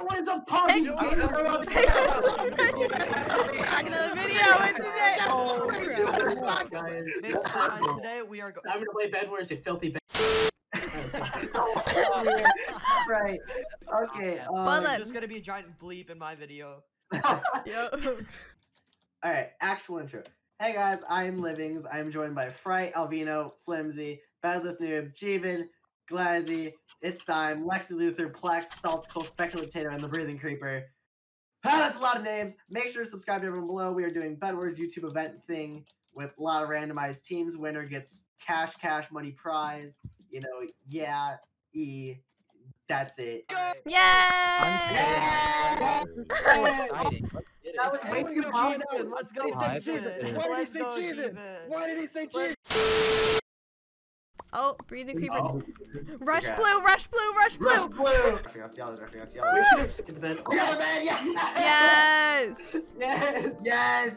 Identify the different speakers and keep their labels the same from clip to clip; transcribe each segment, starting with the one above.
Speaker 1: What is a party?
Speaker 2: Hey.
Speaker 1: game?
Speaker 2: Back another video and today. Oh, crap.
Speaker 3: Guys,
Speaker 1: This time-
Speaker 3: today we are. Go-
Speaker 1: I'm gonna play Bed Wars, you filthy bitch.
Speaker 4: right. Okay.
Speaker 2: Well
Speaker 4: Uh,
Speaker 2: then.
Speaker 3: There's just gonna be a giant bleep in my video.
Speaker 2: Yo.
Speaker 4: all right. Actual intro. Hey guys, I'm Livings. I'm joined by Fright, Alvino, Flimsy, Bedless Noob, Jeevan, Glazy, It's Time, Lexi Luther, Plex, Salticle, Speculative Potato, and the Breathing Creeper. Ah, that's a lot of names. Make sure to subscribe to everyone below. We are doing Bed Wars YouTube event thing with a lot of randomized teams. Winner gets cash, cash, money prize. You know, yeah, e. That's it.
Speaker 2: Yay!
Speaker 4: Yeah!
Speaker 5: So exciting. Let's get it.
Speaker 4: That was way
Speaker 3: Let's
Speaker 4: too
Speaker 3: go,
Speaker 4: confident.
Speaker 3: Jeevan. Let's go,
Speaker 5: Five. Why
Speaker 6: did he say
Speaker 3: go,
Speaker 6: Jeevan?
Speaker 3: Jeevan.
Speaker 6: Why did he say
Speaker 3: Let's-
Speaker 6: cheese?
Speaker 2: Oh, breathing creeper.
Speaker 4: Oh,
Speaker 2: Rush
Speaker 4: okay.
Speaker 2: blue, rush blue, rush blue.
Speaker 4: Rush blue. Rushing us, yellow, rushing us, yellow.
Speaker 1: We should have skipped the bed.
Speaker 4: Yes, man, yes.
Speaker 2: Yes.
Speaker 1: Yes.
Speaker 4: Yes.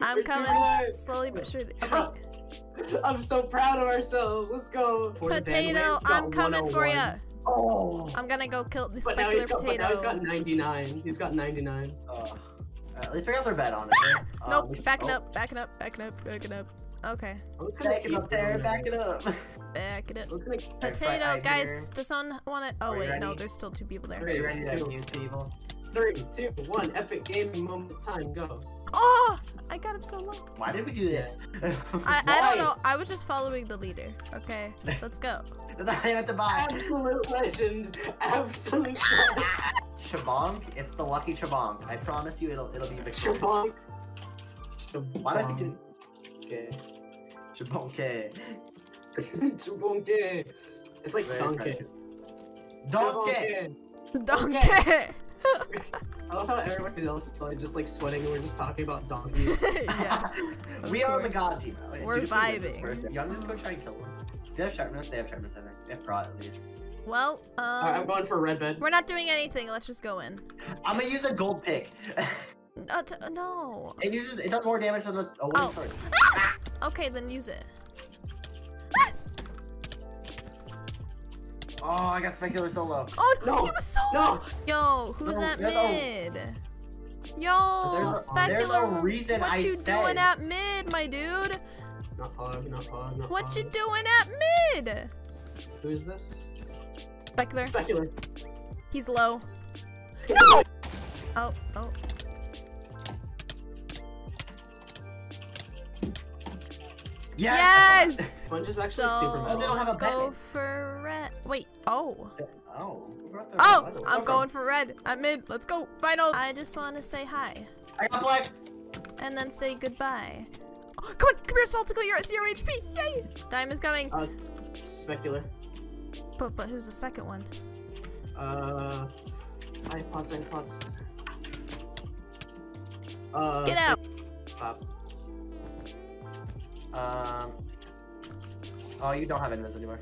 Speaker 2: I'm
Speaker 1: We're
Speaker 2: coming slowly but surely.
Speaker 1: Ah. I'm so proud of ourselves. Let's go.
Speaker 2: Potato, I'm coming for ya.
Speaker 1: 101. Oh.
Speaker 2: I'm gonna go kill the
Speaker 1: But
Speaker 2: specular
Speaker 1: got, but now he's
Speaker 2: potato.
Speaker 1: got 99. He's got 99.
Speaker 4: Uh, uh, let's pick out their bed, honestly. Um,
Speaker 2: Nope,
Speaker 4: we should-
Speaker 2: backing
Speaker 4: oh,
Speaker 2: up, backing up, backing up, backing up. Okay,
Speaker 1: I'm just gonna
Speaker 4: Back it up there, back it up.
Speaker 2: back it up.
Speaker 1: I'm just gonna keep-
Speaker 4: Alright,
Speaker 2: Potato,
Speaker 4: Fright,
Speaker 2: guys, does someone want to? Oh
Speaker 4: Are we
Speaker 2: wait, no, there's still two people there.
Speaker 4: Are you ready to accuse people?
Speaker 1: Three, two, one. Epic gaming moment time. Go.
Speaker 2: Oh, I got him so low.
Speaker 4: Why did we do this?
Speaker 2: I, I don't know. I was just following the leader. Okay, let's go.
Speaker 4: I have to buy.
Speaker 1: Absolute legend. Absolute.
Speaker 4: Shabonk, it's the lucky Shabonk. I promise you, it'll it'll be victorious.
Speaker 1: Shabonk.
Speaker 4: Why did we do? Okay. Shabonk.
Speaker 1: Shabonke. It's like donkey.
Speaker 4: Donkey.
Speaker 2: Donkey.
Speaker 1: I love how everybody else is like, just like sweating and we're just talking about donkeys.
Speaker 2: yeah.
Speaker 4: we are the
Speaker 2: course.
Speaker 4: god team. Wait,
Speaker 2: We're
Speaker 4: dude, if we win this
Speaker 2: vibing.
Speaker 4: person- You want to try and kill them? Do they have sharpness? They have sharpness, I think. They have prod at least.
Speaker 2: Well,
Speaker 1: Alright, I'm
Speaker 2: um,
Speaker 1: going for red bed.
Speaker 2: we're not doing anything. Let's just go in.
Speaker 4: I'm gonna use a gold pick.
Speaker 2: Uh, t- no.
Speaker 4: it uses it does more damage than the. Oh, sorry.
Speaker 2: Okay, then use it.
Speaker 4: Oh, I got specular solo.
Speaker 2: Oh,
Speaker 1: No,
Speaker 2: he was so
Speaker 1: no.
Speaker 2: Yo, who's
Speaker 4: No,
Speaker 2: at
Speaker 4: there's a-
Speaker 2: mid? Yo,
Speaker 4: There's a- there's
Speaker 2: specular.
Speaker 4: reason
Speaker 2: what
Speaker 4: I
Speaker 2: you
Speaker 4: said-
Speaker 2: doing at mid, my dude?
Speaker 1: Not pog, not pog, not
Speaker 2: What you doing at mid?
Speaker 1: Who's this?
Speaker 2: Specular.
Speaker 1: Specular.
Speaker 2: He's low.
Speaker 1: No!
Speaker 2: Oh,
Speaker 4: Yes.
Speaker 2: Yes.
Speaker 1: Sponge is actually
Speaker 2: so
Speaker 1: super
Speaker 4: Oh, they don't have
Speaker 2: let's
Speaker 4: a
Speaker 2: go
Speaker 4: bed.
Speaker 2: for red. Wait. Oh.
Speaker 4: Oh. who brought the-
Speaker 2: Oh, I'm
Speaker 4: okay.
Speaker 2: going for red. I'm mid. Let's go. Final. I just want to say hi
Speaker 4: I got black.
Speaker 2: and then say goodbye. Oh, come on, come here, Saltico. You're at zero HP. Yay. Dime is coming.
Speaker 1: Uh, specular.
Speaker 2: But but who's the second one?
Speaker 1: Uh, iPods, iPods. Uh,
Speaker 2: Get out.
Speaker 1: Pop.
Speaker 4: Um. Oh, you don't have invis anymore.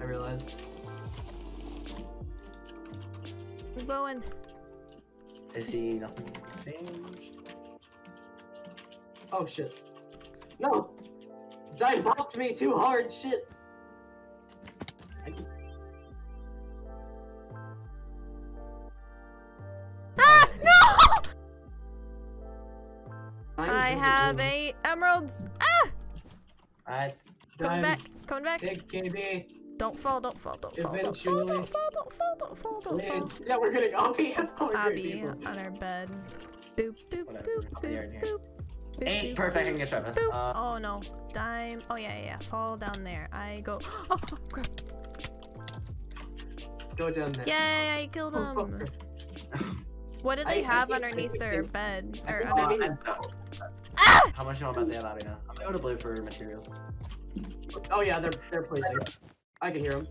Speaker 1: I realized.
Speaker 2: We're going.
Speaker 4: I see nothing changed.
Speaker 1: Oh shit. No! Die bopped me too hard, shit!
Speaker 2: Have
Speaker 1: move.
Speaker 2: eight emeralds. Ah!
Speaker 4: Nice.
Speaker 2: Coming back. Coming back.
Speaker 1: Big KB.
Speaker 2: Don't fall. Don't fall. Don't fall. Don't fall. Don't fall. Don't fall. Don't fall. Don't fall.
Speaker 1: Yeah, we're getting Abby. Oh,
Speaker 2: Abby on our bed. Boop boop boop
Speaker 4: I'll be right
Speaker 2: boop boop.
Speaker 4: Eight perfect. I
Speaker 2: boop,
Speaker 4: can get sharpness.
Speaker 2: boop.
Speaker 4: Uh,
Speaker 2: Oh no. Dime. Oh yeah, yeah, yeah. Fall down there. I go. Oh, oh crap.
Speaker 1: Go down there.
Speaker 2: Yay! I killed
Speaker 1: Oh,
Speaker 2: him. What did they
Speaker 1: I
Speaker 2: have underneath their bed or underneath?
Speaker 4: I'm so-
Speaker 2: Ah!
Speaker 4: How much you know about they have Abby now? I'm gonna go to blue for materials.
Speaker 1: Oh yeah, they're they're placing. I can hear them.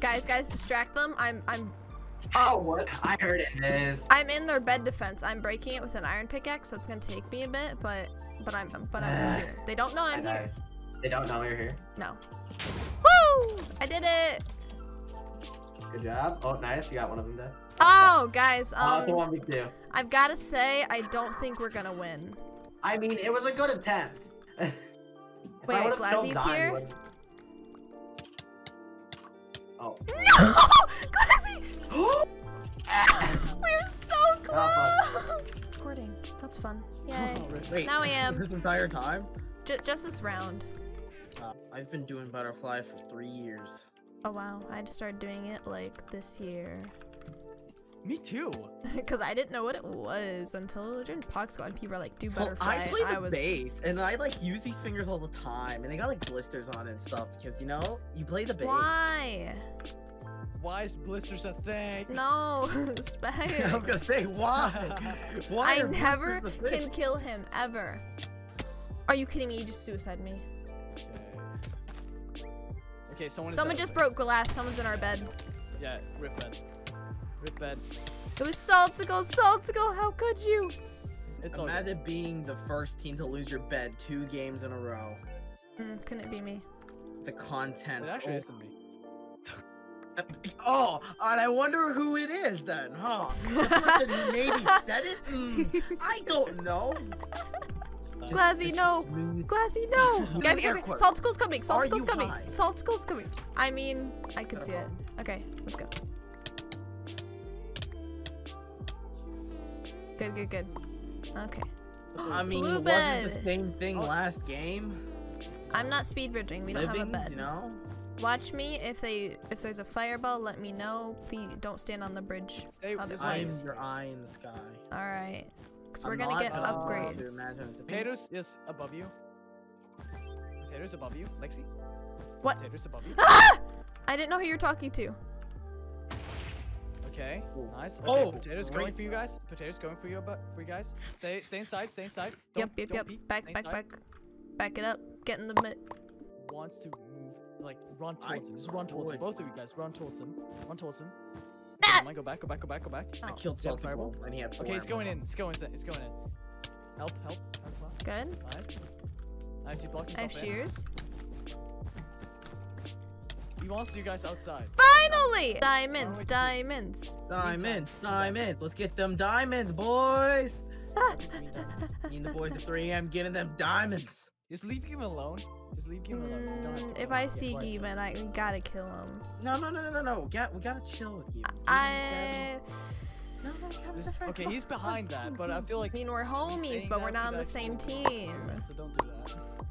Speaker 2: Guys, guys, distract them. I'm I'm
Speaker 1: Oh what?
Speaker 4: I heard it is.
Speaker 2: I'm in their bed defense. I'm breaking it with an iron pickaxe, so it's gonna take me a bit, but but I'm but I'm here. They don't know I'm here.
Speaker 4: They don't know you're here.
Speaker 2: No. Woo! I did it.
Speaker 4: Good job. Oh, nice. You got one of them dead.
Speaker 2: Oh, guys,
Speaker 4: Oh, it's a
Speaker 2: um,
Speaker 4: 1v2.
Speaker 2: I've got to say, I don't think we're gonna win.
Speaker 4: I mean, it was a good attempt. If I
Speaker 2: Wait,
Speaker 4: Glazy's
Speaker 2: here?
Speaker 4: would've-
Speaker 1: Oh.
Speaker 2: No! Classy! We're so
Speaker 4: Oh,
Speaker 2: close! Recording. That's fun. Yay.
Speaker 6: Wait,
Speaker 2: Now I am.
Speaker 6: This entire time?
Speaker 2: J just this round.
Speaker 6: Uh, I've been doing butterfly for three years.
Speaker 2: Oh wow, I just started doing it like this year.
Speaker 3: Me too.
Speaker 2: Because I didn't know what it was until during POG Squad. People are like, do
Speaker 6: Well,
Speaker 2: butterfly.
Speaker 6: I play the
Speaker 2: was.
Speaker 6: bass, and I like use these fingers all the time, and they got like blisters on it and stuff because you know you play the bass.
Speaker 2: Why?
Speaker 3: Why is blisters a thing?
Speaker 2: No,
Speaker 6: I was
Speaker 2: spag.
Speaker 6: gonna say why. why
Speaker 2: I never
Speaker 6: blisters a thing?
Speaker 2: can kill him ever. Are you kidding me? You just suicide me.
Speaker 3: Okay. Okay, someone.
Speaker 2: Someone just broke glass. Someone's in our bed.
Speaker 3: Yeah, rip bed. Rip bed.
Speaker 2: It was Salticle. Salticle, how could you?
Speaker 3: It's all good.
Speaker 6: Imagine being the first team to lose your bed two games in a row.
Speaker 2: Mm, couldn't it be me?
Speaker 6: The
Speaker 3: It
Speaker 6: contents.
Speaker 3: actually
Speaker 6: oh,
Speaker 3: isn't me.
Speaker 6: Oh, and I wonder who it is then, huh? The person who maybe said it? Mm, I don't know.
Speaker 2: Glassy, no. Glassy, no!
Speaker 6: Smooth
Speaker 2: guys, guys,
Speaker 6: air.
Speaker 2: Salticle's coming.
Speaker 6: Are
Speaker 2: Salticle's coming.
Speaker 6: high?
Speaker 2: Salticle's coming. I mean, I can see it. Okay, let's go. Good, good, good. Okay.
Speaker 6: I mean,
Speaker 2: Blue
Speaker 6: wasn't the same thing
Speaker 3: Oh.
Speaker 6: last game?
Speaker 2: I'm not speed bridging. We don't have a bed.
Speaker 6: you know?
Speaker 2: Watch me. If they, if there's a fireball, let me know. Please don't stand on the bridge.
Speaker 3: Stay.
Speaker 2: Other
Speaker 3: this
Speaker 2: I'm
Speaker 6: your eye in the sky.
Speaker 2: All right. Cause we're
Speaker 6: I'm
Speaker 2: gonna
Speaker 6: not
Speaker 2: get
Speaker 6: allowed to
Speaker 2: upgrades.
Speaker 6: imagine it's a
Speaker 3: Potatoes is above you. Potatoes above you, Lexi.
Speaker 2: What?
Speaker 3: Potatoes above you.
Speaker 2: Ah! I didn't know who you're talking to.
Speaker 3: Okay, nice. Okay,
Speaker 6: Oh,
Speaker 3: potatoes going for you guys. Potatoes going for you, but for you guys. Stay, stay inside. Stay inside.
Speaker 2: Yep,
Speaker 3: Don't-
Speaker 2: yep,
Speaker 3: don't
Speaker 2: yep.
Speaker 3: peek,
Speaker 2: Back,
Speaker 3: stay
Speaker 2: back,
Speaker 3: inside.
Speaker 2: back. Back it up. Get in the mid.
Speaker 3: Wants to move, like run
Speaker 6: I
Speaker 3: towards him. Just run towards him. Both of you guys, run towards him. Run towards him.
Speaker 2: Ah!
Speaker 3: Never mind, Go back. Go back. Go back. Go back.
Speaker 6: I
Speaker 2: Oh,
Speaker 6: killed
Speaker 3: Yeah,
Speaker 6: Salty
Speaker 3: fireball.
Speaker 6: Bull, and he had four
Speaker 3: Okay, it's
Speaker 6: ammo.
Speaker 3: going in. It's going in. It's going in. Help! Help! help, help.
Speaker 2: Good.
Speaker 3: Nice. Nice. He blocked
Speaker 2: I have
Speaker 3: shears. in.
Speaker 2: Shears.
Speaker 3: He wants you guys outside.
Speaker 2: Finally! Diamonds, diamonds.
Speaker 6: Diamonds, diamonds. Let's get them diamonds, boys. Me and the boys at 3 a.m. getting them diamonds.
Speaker 3: Just leave him alone. Just leave him alone. You don't have to
Speaker 2: Mm, if. I see
Speaker 3: quiet.
Speaker 2: I gotta kill him.
Speaker 6: No, no, no, no, no, no. Got, we gotta chill with you.
Speaker 2: I.
Speaker 6: No, no, Gavin's
Speaker 3: Just-
Speaker 6: a friend.
Speaker 3: okay, he's behind that, but I feel like.
Speaker 2: I mean, we're homies, but we're not on the same
Speaker 3: kid.
Speaker 2: team.
Speaker 3: So don't do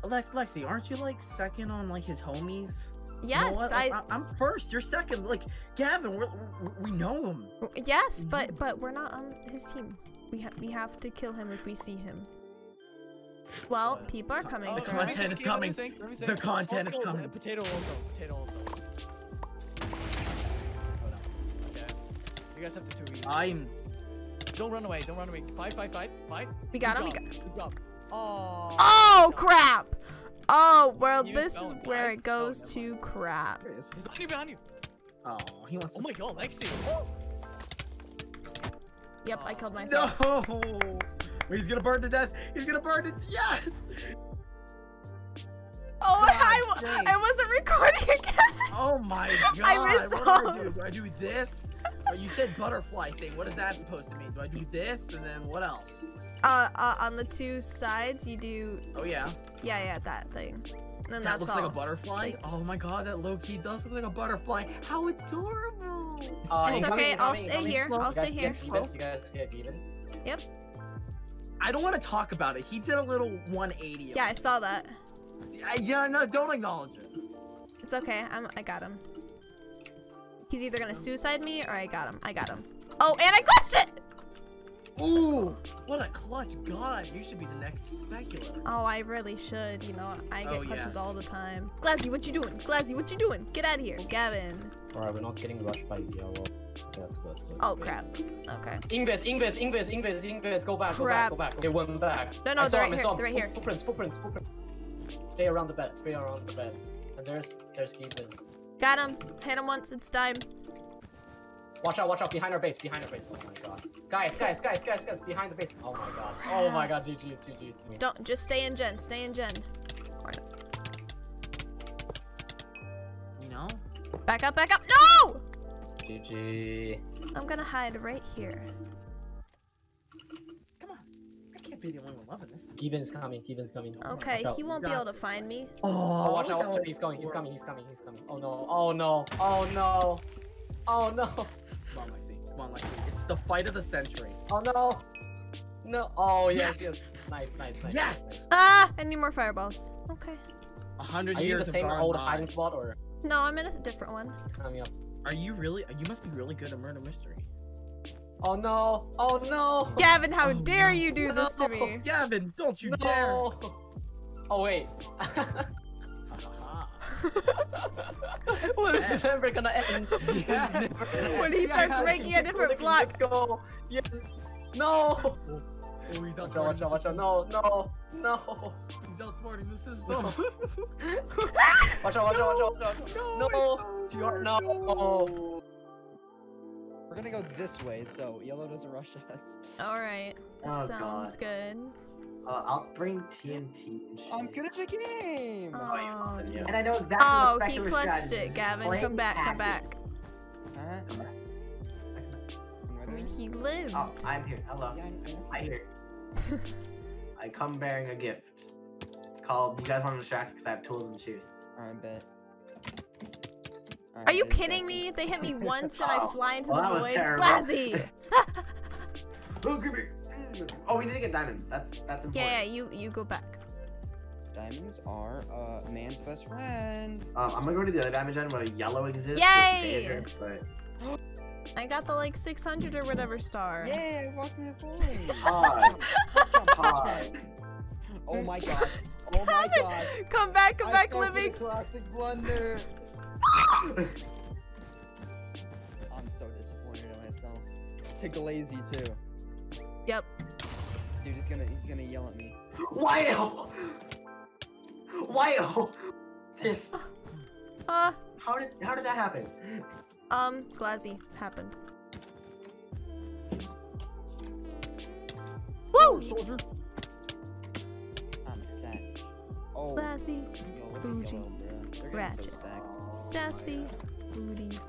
Speaker 3: that.
Speaker 6: Lex, Lexi, aren't you like second on like his homies? You know
Speaker 2: Yes. I.
Speaker 6: I'm first. You're second. Like Gavin, we're, we we know him.
Speaker 2: Yes, but but we're not on his team. We ha we have to kill him if we see him. Well,
Speaker 3: Uh,
Speaker 2: people are coming
Speaker 6: The content
Speaker 2: us.
Speaker 6: is
Speaker 3: Okay, let me
Speaker 6: coming.
Speaker 3: think, let me
Speaker 6: The content is
Speaker 3: Oh,
Speaker 6: coming.
Speaker 3: Potato also. Potato also. Okay. You guys have to two each.
Speaker 6: I'm.
Speaker 3: Don't run away. Don't run away. Fight, fight, fight, fight.
Speaker 2: We got
Speaker 3: Good
Speaker 2: him. We got.
Speaker 3: Good job. Oh.
Speaker 2: Oh crap! Oh well, this is where it goes
Speaker 3: Oh,
Speaker 2: to crap.
Speaker 6: There he is.
Speaker 3: He's behind you. Behind you.
Speaker 6: Oh, he wants.
Speaker 3: Oh my God, Lexi. Oh.
Speaker 2: Yep, I killed myself.
Speaker 6: No! He's gonna burn to death. He's gonna burn to death. yes.
Speaker 2: Oh,
Speaker 6: God
Speaker 2: I, w-
Speaker 6: dang.
Speaker 2: I wasn't recording again.
Speaker 6: Oh my god!
Speaker 2: I
Speaker 6: What
Speaker 2: missed
Speaker 6: do I
Speaker 2: all.
Speaker 6: do? Do I do this? Oh, you said butterfly thing. What is that supposed to mean? Do I do this and then what else?
Speaker 2: Uh, uh, on the two sides, you do.
Speaker 6: Oh yeah,
Speaker 2: Yeah, yeah, that thing. And then
Speaker 6: that
Speaker 2: that's
Speaker 6: looks
Speaker 2: all.
Speaker 6: like a butterfly.
Speaker 2: Like-
Speaker 6: oh my god, that low key does look like a butterfly. How adorable!
Speaker 1: Uh,
Speaker 2: It's
Speaker 1: incoming,
Speaker 2: okay, I'll
Speaker 1: incoming,
Speaker 2: stay
Speaker 1: incoming.
Speaker 2: here,
Speaker 1: You
Speaker 2: I'll
Speaker 1: guys
Speaker 2: stay here.
Speaker 1: Stevens, You guys get
Speaker 6: I don't want to talk about it. He did a little 180.
Speaker 2: Yeah, I saw that.
Speaker 6: I, yeah, no, don't acknowledge it.
Speaker 2: It's okay. I'm. I got him. He's either gonna suicide me or I got him. I got him. Oh, and I glitched it.
Speaker 6: Ooh, what a clutch god! You should be the next speculator.
Speaker 2: Oh, I really should. You know, I get
Speaker 6: Oh,
Speaker 2: clutches
Speaker 6: yeah.
Speaker 2: all the time. Glazy, what you doing? Glazy, what you doing? Get out of here, Gavin.
Speaker 1: Alright, we're not getting rushed by yellow. Okay, that's good, that's good.
Speaker 2: Oh crap. Okay.
Speaker 1: Invis, Invis, Invis, Invis, Invis, go back, go
Speaker 2: Crap.
Speaker 1: back, go back. Okay, one back.
Speaker 2: No, no,
Speaker 1: I
Speaker 2: they're right
Speaker 1: him,
Speaker 2: here,
Speaker 1: saw
Speaker 2: they're right here.
Speaker 1: Footprints, footprints, footprints. Stay around the bed, stay around the bed. And there's, there's Stevens.
Speaker 2: Got him. Hit him once. It's time.
Speaker 1: Watch out, watch out, behind our base, behind our base. Oh my god. Guys, guys, guys, guys, guys, behind the base. Oh my god. Oh my god, GG's, GG's.
Speaker 2: Don't just stay in gen. Stay in gen.
Speaker 6: You know?
Speaker 2: Back up. Back up. No!
Speaker 1: GG.
Speaker 2: I'm gonna hide right here.
Speaker 6: Come on, I can. can't be the only one loving this.
Speaker 1: Given's coming. Given's coming. Oh okay,
Speaker 2: he won't be able to find me.
Speaker 6: Oh,
Speaker 1: Oh, watch out! Watch out! He's coming. He's
Speaker 6: adorable.
Speaker 1: coming. He's coming. He's coming. He's coming. Oh no! Oh no! Oh no! Oh no!
Speaker 6: Come on, Lexi. Come on, Lexi. It's the fight of the century.
Speaker 1: Oh no! No! Oh yes, yes. Nice, nice, nice. nice,
Speaker 6: Yes!
Speaker 1: nice.
Speaker 2: Ah, I need more fireballs. Okay.
Speaker 6: A hundred
Speaker 1: Are you in
Speaker 6: years
Speaker 1: the same old hiding spot or
Speaker 2: No, I'm in a different one.
Speaker 1: it's coming up?
Speaker 6: Are you really? You must be really good at murder mystery.
Speaker 1: Oh no! Oh no!
Speaker 2: Gavin, how
Speaker 6: Oh,
Speaker 2: dare
Speaker 6: no.
Speaker 2: you do this to me?
Speaker 6: Gavin, don't you dare!
Speaker 1: Oh wait.
Speaker 6: Ha,
Speaker 1: when is this ever gonna end?
Speaker 6: Yeah.
Speaker 1: Never gonna
Speaker 2: When he starts
Speaker 1: Yeah,
Speaker 2: making a different block.
Speaker 1: Let's go. Yes. No.
Speaker 6: Oh, oh he's
Speaker 1: Watch out! Watch out! Watch out! No! No! No!
Speaker 6: He's outsmarting the system.
Speaker 1: No. Watch out! Watch out! Watch out! Watch out! No!
Speaker 6: he's
Speaker 1: You are no!
Speaker 5: We're gonna go this way, so yellow doesn't rush us.
Speaker 2: All right.
Speaker 4: Oh,
Speaker 2: Sounds
Speaker 4: God.
Speaker 2: good.
Speaker 4: Uh, I'll bring TNT. and
Speaker 5: I'm good at the game.
Speaker 2: Oh, yeah.
Speaker 4: And I know exactly
Speaker 2: Oh,
Speaker 4: what
Speaker 2: he clutched
Speaker 4: strategy
Speaker 2: it,
Speaker 4: is.
Speaker 2: Gavin. Come back, come back.
Speaker 5: Huh?
Speaker 4: Come back.
Speaker 5: I'm
Speaker 2: I mean, he lived.
Speaker 4: Oh, I'm here. Hello.
Speaker 5: Yeah, I, I know.
Speaker 4: I hear. I come bearing a gift. Called. You guys want to distract because I have tools and shoes.
Speaker 5: I bet.
Speaker 2: Are you kidding me? They hit me once and I
Speaker 4: Oh,
Speaker 2: fly into
Speaker 4: well,
Speaker 2: the void.
Speaker 4: terrible.
Speaker 2: Glazy!
Speaker 4: Oh, give me. Oh, we need to get diamonds. That's that's important.
Speaker 2: yeah, yeah, you you go back.
Speaker 5: Diamonds are uh, a man's best friend.
Speaker 4: Um, I'm gonna go to the other diamond gen where yellow exists.
Speaker 2: Yay!
Speaker 4: With Danger, but
Speaker 2: I got the like 600 or whatever star.
Speaker 5: Yay, I walked in that point.
Speaker 4: Pod. Pod.
Speaker 5: oh my god. Oh my god.
Speaker 2: Come back, come
Speaker 5: I
Speaker 2: back,
Speaker 5: fell for the
Speaker 2: livings.
Speaker 5: Classic blunder. I'm so disappointed in myself. To Glazy too.
Speaker 2: Yep.
Speaker 5: Dude, he's gonna he's gonna yell at me.
Speaker 4: Why? Why? This.
Speaker 2: Uh,
Speaker 4: How did how did that happen?
Speaker 2: um, Glazy happened. Woo!
Speaker 5: soldier. I'm a savage. Oh.
Speaker 2: Glazy,
Speaker 5: yo,
Speaker 2: bougie,
Speaker 5: yellow, bruh. They're getting
Speaker 2: ratchet.
Speaker 5: So stacked.
Speaker 2: sassy, booty.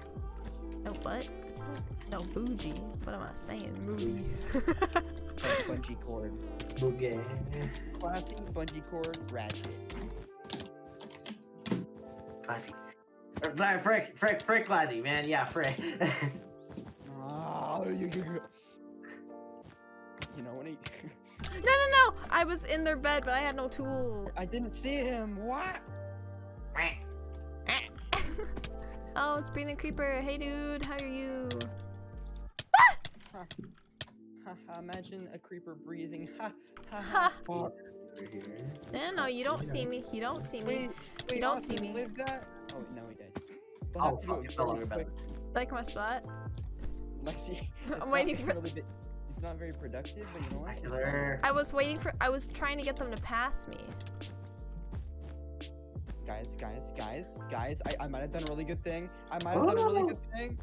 Speaker 2: No, what? Is that- No, bougie. What am I saying? Moody.
Speaker 5: Like bungee cord.
Speaker 4: Boogie.
Speaker 5: Classy, bungee cord, ratchet.
Speaker 4: Classy. Or, sorry, frick, frick, frick, classy, man. Yeah, frick.
Speaker 5: Oh, you, you, you. you know when he.
Speaker 2: No, no, no! I was in their bed, but I had no tool.
Speaker 5: I didn't see him. What?
Speaker 2: oh, it's breathing creeper. Hey, dude, how are you?
Speaker 5: Ha, ha, imagine a creeper breathing. Ha ha
Speaker 2: Ha.
Speaker 5: ha.
Speaker 4: Over here.
Speaker 2: No, no, you don't see me. You don't see me.
Speaker 5: Wait, wait,
Speaker 2: don't
Speaker 5: Austin
Speaker 2: see me.
Speaker 5: lived that? Oh no, he did. We'll
Speaker 4: Oh,
Speaker 5: have to do
Speaker 4: fuck,
Speaker 5: it
Speaker 4: it's no
Speaker 5: really
Speaker 4: longer
Speaker 5: quick.
Speaker 4: bad.
Speaker 2: Like my spot?
Speaker 5: Lexi,
Speaker 2: I'm
Speaker 5: not
Speaker 2: waiting for-
Speaker 5: really big- It's not very productive, but you know what?
Speaker 4: Spectacular.
Speaker 2: I was waiting for. I was trying to get them to pass me.
Speaker 5: Guys, guys, guys, guys, I, I might have done a really good thing. I might have done a really
Speaker 4: Oh.
Speaker 5: good thing.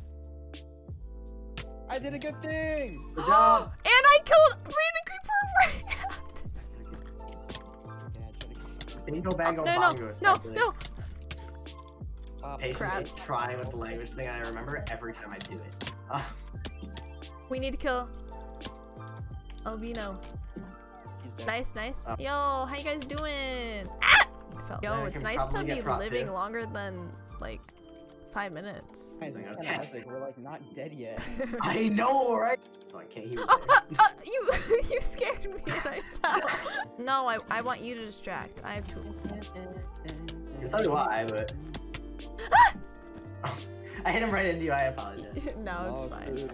Speaker 5: I did a good thing!
Speaker 4: Good job.
Speaker 2: And I killed breathing creeper right out.
Speaker 5: Okay, I tried to go-
Speaker 4: Bingo bango
Speaker 2: no, no, no, no.
Speaker 5: Uh,
Speaker 4: Patience
Speaker 2: Crap.
Speaker 4: is trying with the language thing, and I remember every time I do it. Uh,
Speaker 2: We need to kill Albino. Nice, nice.
Speaker 4: Oh.
Speaker 2: Yo, how you guys doing? Ah! I fell.
Speaker 4: Yeah,
Speaker 2: Yo, it's nice to be living
Speaker 4: too.
Speaker 2: longer than like five minutes.
Speaker 5: Guys, it's
Speaker 4: Okay.
Speaker 5: kind of epic. We're like not dead yet.
Speaker 4: I know, right? Oh, I can't hear. You.
Speaker 2: uh, uh, you you scared me and I fell. no, I I want you to distract. I have tools.
Speaker 4: So do I, but. I hit him right into you. I apologize.
Speaker 2: no, it's
Speaker 5: Oh,
Speaker 2: fine.
Speaker 5: dude.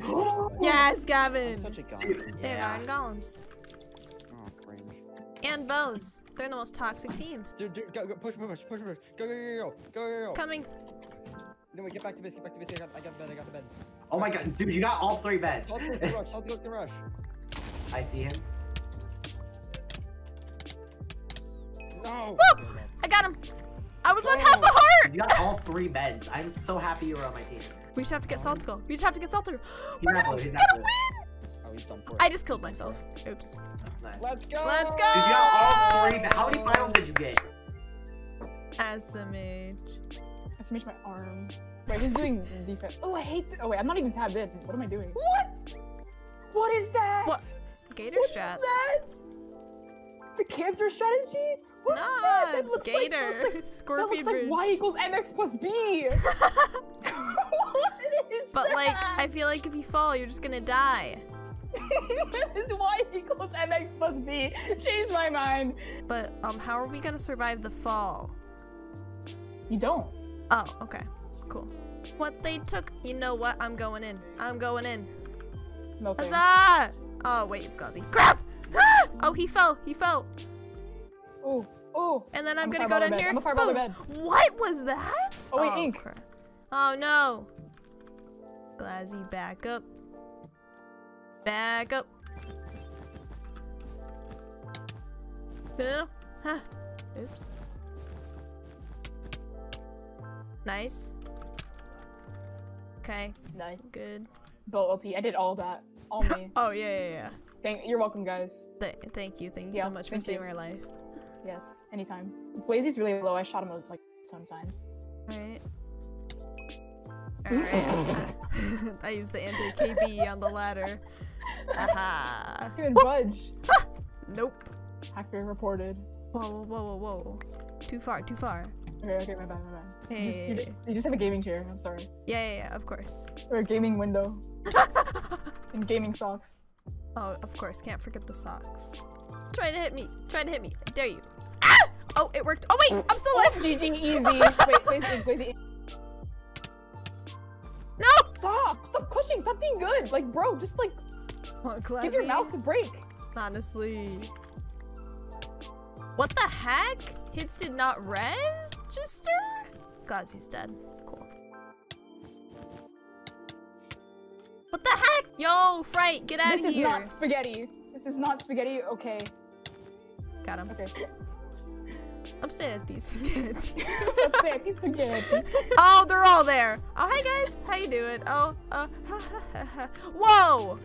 Speaker 2: Yes,
Speaker 5: I'm
Speaker 2: Gavin.
Speaker 5: such a god.
Speaker 2: They have
Speaker 4: yeah.
Speaker 2: iron golems
Speaker 5: Oh, cringe.
Speaker 2: and bows. They're the most toxic team.
Speaker 5: Dude, dude, go, go, push, push, push, push, push. Go, go, go, go, go, go, go.
Speaker 2: Coming.
Speaker 5: Then we get back to base, get back to base. I got, I got the bed, I got the bed.
Speaker 4: Oh my god, dude, you got all three beds.
Speaker 5: Salt go rush, salt go rush.
Speaker 4: I see him.
Speaker 5: No.
Speaker 2: Woo! I got him. I was on half a
Speaker 5: oh.
Speaker 2: heart.
Speaker 4: You got all three beds. I'm so happy you were on my team.
Speaker 2: We just have to get salt to go. We just have to get salt to go. We're
Speaker 4: not
Speaker 2: gonna,
Speaker 4: blue, he's
Speaker 2: gonna
Speaker 4: blue.
Speaker 2: win.
Speaker 5: Oh, he's done for it.
Speaker 2: I just killed myself. Oops.
Speaker 4: Nice.
Speaker 5: Let's go.
Speaker 2: Let's go.
Speaker 4: Dude, you got all three. How many finals did you get?
Speaker 2: SMH.
Speaker 7: I smashed my arm. Wait, who's doing defense? Oh, I hate. Th- oh wait, I'm not even tabbed in. What am I doing? What? What is that?
Speaker 2: What? Gator
Speaker 7: What is
Speaker 2: strats.
Speaker 7: that? the cancer strategy? What is
Speaker 2: Nah,
Speaker 7: that? That
Speaker 2: it's
Speaker 7: looks like- that
Speaker 2: Gator.
Speaker 7: looks like- That looks like y equals mx plus b. what is
Speaker 2: but like. I feel like if you fall, you're just gonna die.
Speaker 7: that is y equals mx plus b. Change my mind.
Speaker 2: But um, how are we gonna survive the fall?
Speaker 7: You don't.
Speaker 2: Oh, okay, cool. What they took, you know what? I'm going in. I'm going in.
Speaker 7: No thanks.
Speaker 2: Huzzah! Oh wait, it's Gauzy. Crap! Ah! Oh, he fell. He fell.
Speaker 7: Ooh, ooh.
Speaker 2: And then I'm,
Speaker 7: I'm
Speaker 2: gonna go down
Speaker 7: bed.
Speaker 2: here.
Speaker 7: I'm
Speaker 2: Boom.
Speaker 7: bed.
Speaker 2: What was that?
Speaker 7: Oh, wait, ink.
Speaker 2: crap. Oh no. Glazy, back up. Back up. No, no, no. Huh. Oops. Nice. Okay,
Speaker 7: Nice.
Speaker 2: good.
Speaker 7: Bo OP. I did all that. All me.
Speaker 2: Oh yeah, yeah, yeah.
Speaker 7: Thank. You're welcome, guys.
Speaker 2: Th- thank you, thank you
Speaker 7: Yeah,
Speaker 2: so much for
Speaker 7: you.
Speaker 2: saving our life.
Speaker 7: Yes. Anytime. Blazy's really low. I shot him like a ton of times.
Speaker 2: Alright. Alright. I used the anti-KB on the ladder. Aha.
Speaker 7: Can't even budge.
Speaker 2: Nope.
Speaker 7: Hacker reported.
Speaker 2: Whoa, whoa, whoa, whoa, whoa. Too far, too far.
Speaker 7: Okay, okay, my bad, my bad. You just, you,
Speaker 2: Hey.
Speaker 7: just, you just have a gaming chair. I'm sorry.
Speaker 2: Yeah, yeah, yeah, of course.
Speaker 7: Or a gaming window. and gaming socks.
Speaker 2: oh, of course, can't forget the socks. Try to hit me. Try to hit me. I dare you. Ah! Oh, it worked. Oh, wait, I'm still
Speaker 7: Oh,
Speaker 2: alive.
Speaker 7: GG, easy. Wait, Blazy.
Speaker 2: No!
Speaker 7: Stop! Stop pushing! Stop being good! Like, bro, just like,
Speaker 2: Oh,
Speaker 7: give your mouse a break.
Speaker 2: Honestly. What the heck? Hits did not register? Glazy's dead. Cool. What the heck? Yo, Fright, get out
Speaker 7: This
Speaker 2: of here.
Speaker 7: This is not spaghetti. This is not spaghetti. Okay.
Speaker 2: Got him.
Speaker 7: Okay.
Speaker 2: At these kids.
Speaker 7: Spaghetti, spaghetti.
Speaker 2: oh, they're all there. Oh, hi guys. How you doing? Oh, uh, whoa.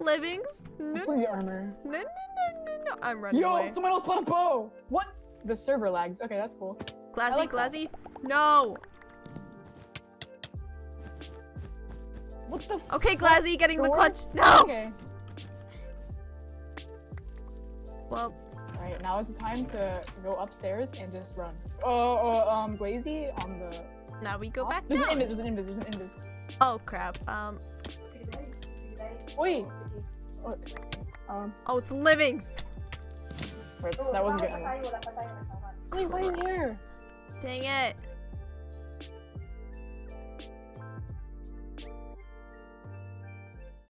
Speaker 2: Livings? No,
Speaker 7: the armor.
Speaker 2: no, no, no, no, no. I'm running
Speaker 7: Yo,
Speaker 2: away.
Speaker 7: someone else put a bow. What? The server lags. Okay, that's cool.
Speaker 2: Glazy,
Speaker 7: like that.
Speaker 2: No.
Speaker 7: What the? F-
Speaker 2: Okay, Glazy, getting the clutch. No.
Speaker 7: Okay.
Speaker 2: Well,
Speaker 7: All right, now is the time to go upstairs and just run. Oh, uh, um, Glazy on the.
Speaker 2: now we go
Speaker 7: top?
Speaker 2: back
Speaker 7: There's
Speaker 2: down.
Speaker 7: an invis. There's an invis. There's an invis.
Speaker 2: Oh crap. Um.
Speaker 7: Wait. Oh, um,
Speaker 2: Oh, it's livings.
Speaker 7: Wait, that wasn't good. Wait, why are you here?
Speaker 2: Dang it.